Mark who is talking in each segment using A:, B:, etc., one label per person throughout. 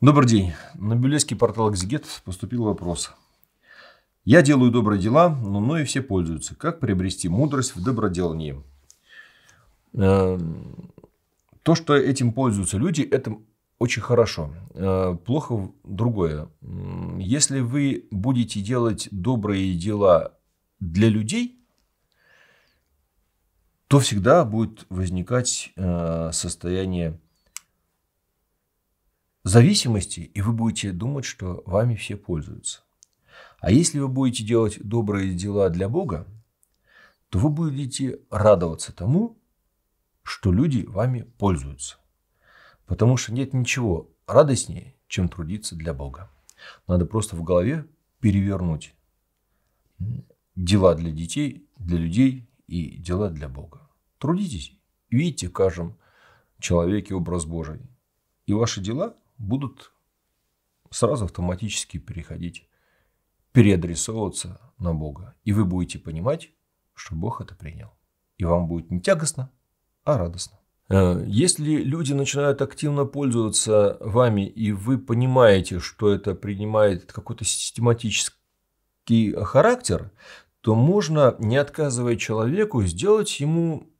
A: Добрый день. На библейский портал «Экзегет» поступил вопрос. Я делаю добрые дела, но мною все пользуются. Как приобрести мудрость в доброделании? Эм, то, что этим пользуются люди, это очень хорошо. Э, плохо другое. Если вы будете делать добрые дела для людей, то всегда будет возникать э, состояние зависимости, и вы будете думать, что вами все пользуются. А если вы будете делать добрые дела для Бога, то вы будете радоваться тому, что люди вами пользуются. Потому что нет ничего радостнее, чем трудиться для Бога. Надо просто в голове перевернуть дела для детей, для людей и дела для Бога. Трудитесь, видите в каждом человеке образ Божий. И ваши дела будут сразу автоматически переходить, переадресовываться на Бога. И вы будете понимать, что Бог это принял. И вам будет не тягостно, а радостно. Э, если люди начинают активно пользоваться вами, и вы понимаете, что это принимает какой-то систематический характер, то можно, не отказывая человеку, сделать ему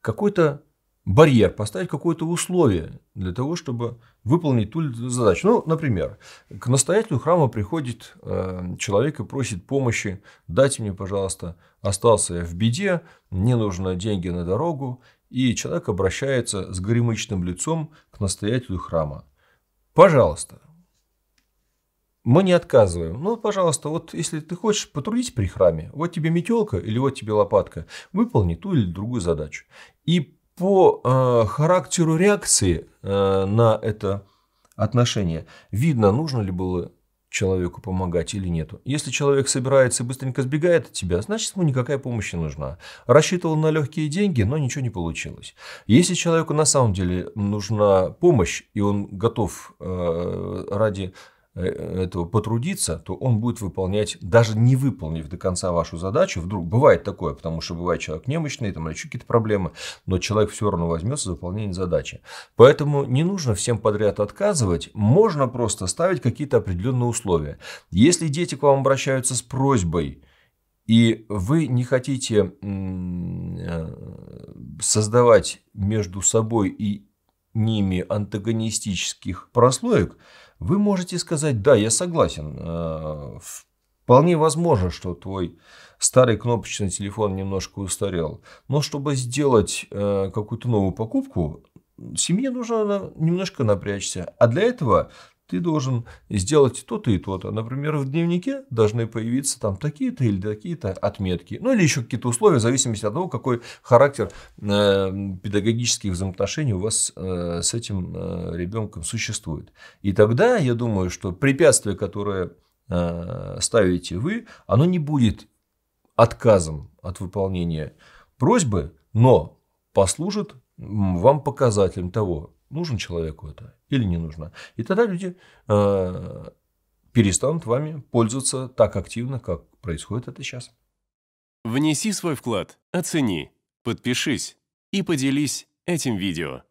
A: какой-то барьер, поставить какое-то условие для того, чтобы выполнить ту задачу. Ну, например, к настоятелю храма приходит э, человек и просит помощи, дайте мне, пожалуйста, остался я в беде, мне нужны деньги на дорогу, и человек обращается с горемычным лицом к настоятелю храма. Пожалуйста, мы не отказываем. Ну, пожалуйста, вот если ты хочешь потрудить при храме, вот тебе метелка или вот тебе лопатка, выполни ту или другую задачу. И по э, характеру реакции э, на это отношение видно, нужно ли было человеку помогать или нет. Если человек собирается и быстренько сбегает от тебя, значит ему никакая помощь не нужна. Рассчитывал на легкие деньги, но ничего не получилось. Если человеку на самом деле нужна помощь, и он готов э, ради этого потрудиться, то он будет выполнять, даже не выполнив до конца вашу задачу, вдруг бывает такое, потому что бывает человек немощный, там еще какие-то проблемы, но человек все равно возьмется за выполнение задачи. Поэтому не нужно всем подряд отказывать, можно просто ставить какие-то определенные условия. Если дети к вам обращаются с просьбой, и вы не хотите э, создавать между собой и ними антагонистических прослоек, вы можете сказать, да, я согласен. Э, вполне возможно, что твой старый кнопочный телефон немножко устарел. Но чтобы сделать э, какую-то новую покупку, семье нужно немножко напрячься. А для этого ты должен сделать то-то и то-то. Например, в дневнике должны появиться там такие-то или такие-то отметки. Ну, или еще какие-то условия, в зависимости от того, какой характер э, педагогических взаимоотношений у вас э, с этим э, ребенком существует. И тогда, я думаю, что препятствие, которое ставите вы, оно не будет отказом от выполнения просьбы, но послужит вам показателем того, нужен человеку это или не нужно. И тогда люди э, перестанут вами пользоваться так активно, как происходит это сейчас.
B: Внеси свой вклад, оцени, подпишись и поделись этим видео.